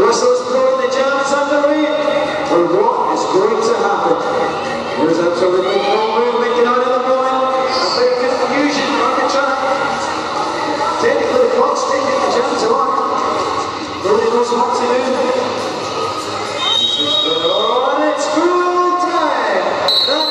Russell's pulling the jams on the right. And what is going to happen? There's absolutely no move. going on in the moment. A bit of confusion on the track. Technically, the clock's taking the jams on. Nobody knows what to do.